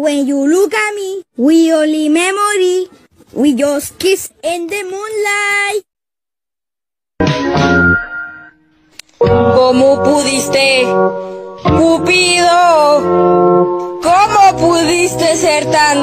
When you look at me, we only memory. We just kiss in the moonlight. ¿Cómo pudiste, Cupido? ¿Cómo pudiste ser tan...